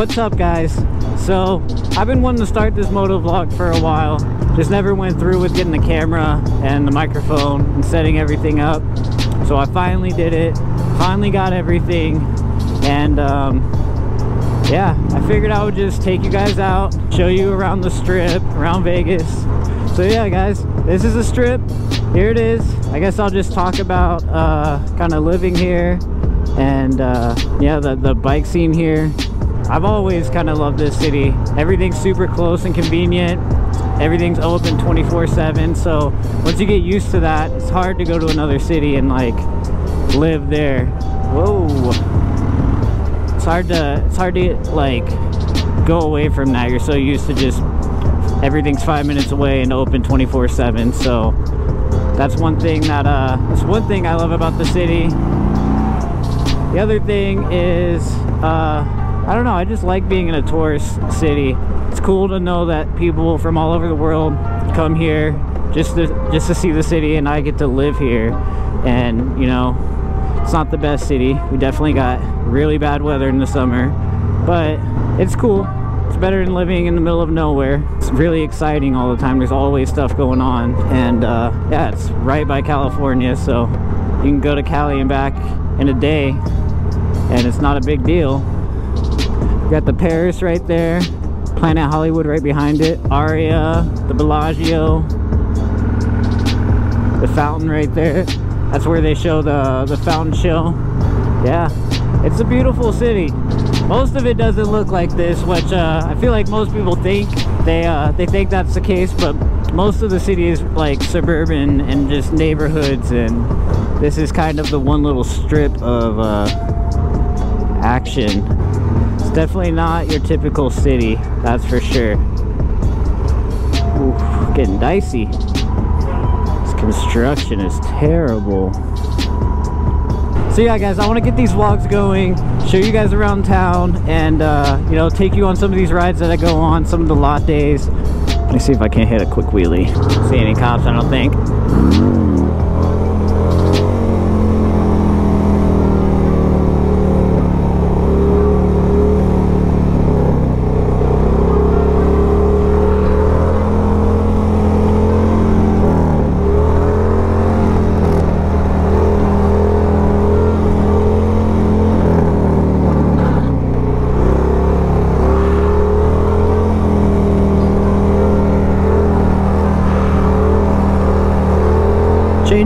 What's up guys? So I've been wanting to start this moto vlog for a while. Just never went through with getting the camera and the microphone and setting everything up. So I finally did it. Finally got everything. And um, yeah I figured I would just take you guys out show you around the strip around Vegas. So yeah guys this is a strip. Here it is. I guess I'll just talk about uh, kind of living here and uh, yeah the, the bike scene here I've always kind of loved this city. Everything's super close and convenient. Everything's open 24-7. So once you get used to that, it's hard to go to another city and like live there. Whoa. It's hard to, it's hard to like go away from that. You're so used to just everything's five minutes away and open 24-7. So that's one thing that, uh, that's one thing I love about the city. The other thing is, uh, I don't know, I just like being in a tourist city. It's cool to know that people from all over the world come here just to just to see the city and I get to live here. And, you know, it's not the best city. We definitely got really bad weather in the summer, but it's cool. It's better than living in the middle of nowhere. It's really exciting all the time. There's always stuff going on. And uh, yeah, it's right by California, so you can go to Cali and back in a day and it's not a big deal got the Paris right there. Planet Hollywood right behind it. Aria, the Bellagio. The fountain right there. That's where they show the, the fountain show. Yeah, it's a beautiful city. Most of it doesn't look like this, which uh, I feel like most people think. They, uh, they think that's the case, but most of the city is like suburban and just neighborhoods and this is kind of the one little strip of uh, action it's definitely not your typical city, that's for sure. Ooh, getting dicey. This construction is terrible. So yeah guys, I want to get these vlogs going, show you guys around town, and uh, you know, take you on some of these rides that I go on, some of the lot days. Let me see if I can't hit a quick wheelie. See any cops, I don't think.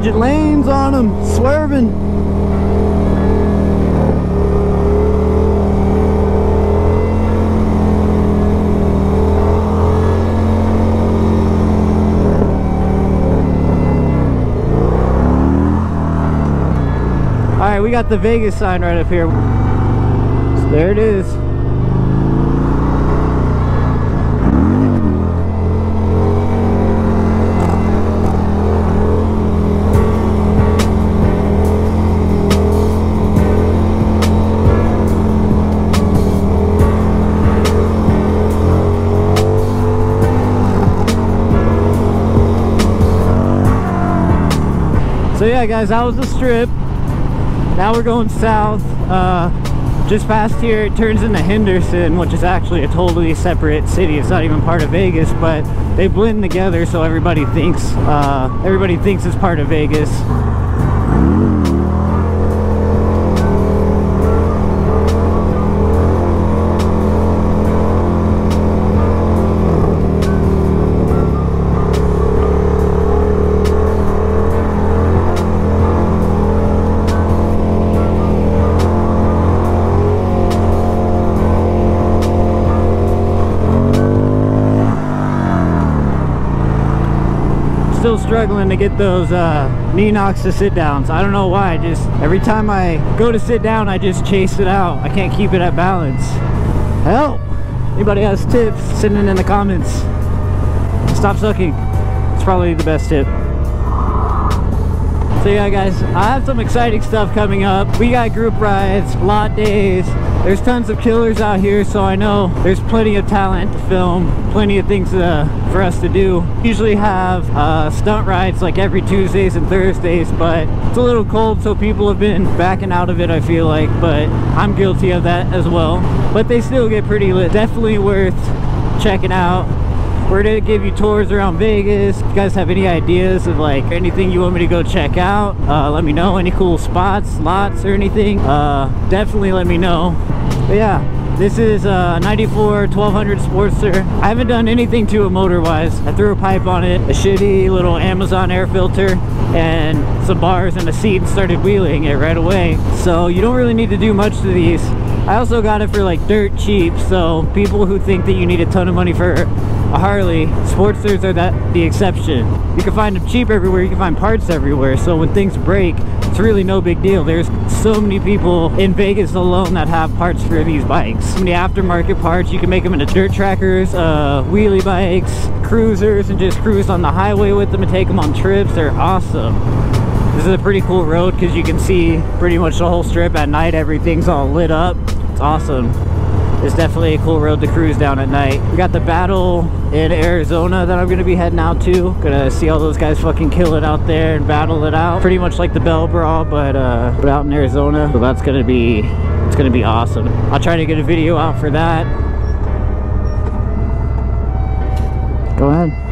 Changing lanes on them, swerving. All right, we got the Vegas sign right up here. So there it is. So yeah guys, that was the strip. Now we're going south. Uh, just past here it turns into Henderson, which is actually a totally separate city. It's not even part of Vegas, but they blend together so everybody thinks uh, everybody thinks it's part of Vegas. Still struggling to get those uh, knee knocks to sit downs. I don't know why. Just every time I go to sit down, I just chase it out. I can't keep it at balance. Help! Anybody has tips? Send it in the comments. Stop sucking. It's probably the best tip. So yeah guys, I have some exciting stuff coming up. We got group rides, lot days, there's tons of killers out here so I know there's plenty of talent to film, plenty of things uh, for us to do. Usually have uh, stunt rides like every Tuesdays and Thursdays but it's a little cold so people have been backing out of it I feel like but I'm guilty of that as well. But they still get pretty lit. Definitely worth checking out we're gonna give you tours around Vegas. If you guys have any ideas of like anything you want me to go check out, uh, let me know. Any cool spots, lots, or anything, uh, definitely let me know. But yeah, this is a 94 1200 Sportster. I haven't done anything to it motor-wise. I threw a pipe on it, a shitty little Amazon air filter, and some bars and a seat and started wheeling it right away. So you don't really need to do much to these. I also got it for like dirt cheap, so people who think that you need a ton of money for a Harley, Sportsters are that the exception. You can find them cheap everywhere, you can find parts everywhere, so when things break, it's really no big deal. There's so many people in Vegas alone that have parts for these bikes. So many aftermarket parts, you can make them into dirt trackers, uh, wheelie bikes, cruisers, and just cruise on the highway with them and take them on trips. They're awesome. This is a pretty cool road because you can see pretty much the whole strip at night. Everything's all lit up. It's awesome it's definitely a cool road to cruise down at night. We got the battle in Arizona that I'm gonna be heading out to. Gonna see all those guys fucking kill it out there and battle it out. Pretty much like the Bell Brawl, but uh, but out in Arizona. So that's gonna be it's gonna be awesome. I'll try to get a video out for that. Go ahead.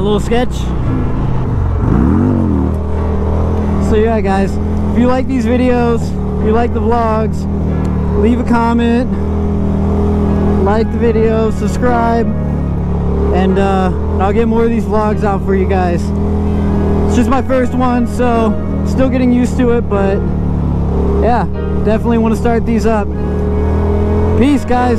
Little sketch. So yeah guys, if you like these videos, if you like the vlogs, leave a comment, like the video, subscribe, and uh, I'll get more of these vlogs out for you guys. It's just my first one, so still getting used to it, but yeah, definitely want to start these up. Peace guys.